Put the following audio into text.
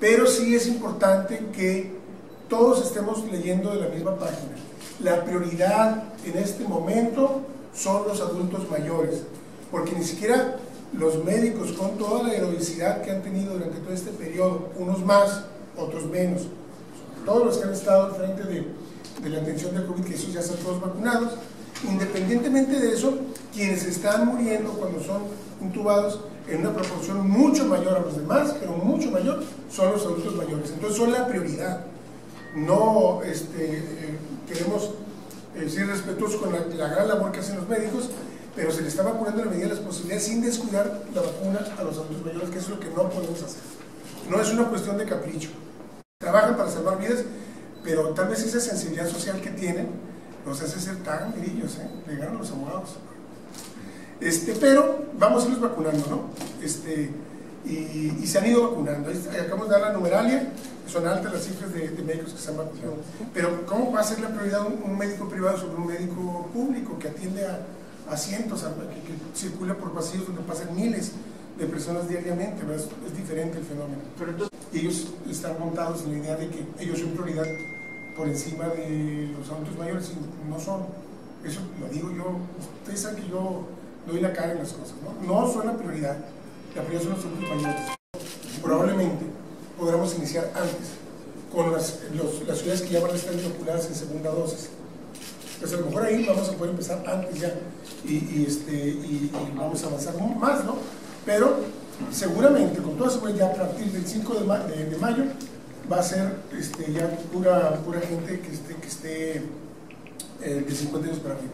Pero sí es importante que todos estemos leyendo de la misma página. La prioridad en este momento son los adultos mayores, porque ni siquiera los médicos con toda la heroicidad que han tenido durante todo este periodo, unos más, otros menos, todos los que han estado al frente de, de la atención del COVID, que esos ya están todos vacunados, independientemente de eso, quienes están muriendo cuando son intubados en una proporción mucho mayor a los demás, pero mucho mayor, son los adultos mayores. Entonces son la prioridad. No este, eh, queremos eh, ser respetuosos con la, la, gran labor que hacen los médicos, pero se le está vacunando en la medida de las posibilidades sin descuidar la vacuna a los adultos mayores, que es lo que no podemos hacer. No es una cuestión de capricho. Trabajan para salvar vidas, pero tal vez esa sensibilidad social que tienen nos hace ser tan grillos, ¿eh? le ganan los abogados. Este, pero vamos a irlos vacunando, ¿no? Este, y, y, se han ido vacunando. Acabamos de dar la numeralia, son altas las cifras de, de, médicos que se han vacunado. Pero ¿cómo va a ser la prioridad un, un médico privado sobre un médico público que atiende a, a cientos, a, que, que, circula por pasillos donde pasan miles de personas diariamente? Es, es, diferente el fenómeno. Pero entonces, ellos están montados en la idea de que ellos son prioridad por encima de los adultos mayores y no son. Eso lo digo yo. Ustedes saben que yo doy la cara en las cosas. No, no son la prioridad. La prioridad son adultos mayores. Probablemente podremos iniciar antes con las, las ciudades que ya van a estar inoculadas en segunda dosis. Pues a lo mejor ahí vamos a poder empezar antes ya y, este, y, vamos a avanzar más, ¿no? Pero seguramente, con toda seguridad, ya a partir del 5 de, ma de, de mayo va a ser este, ya pura, pura gente que esté, que esté eh, de 50 años para arriba.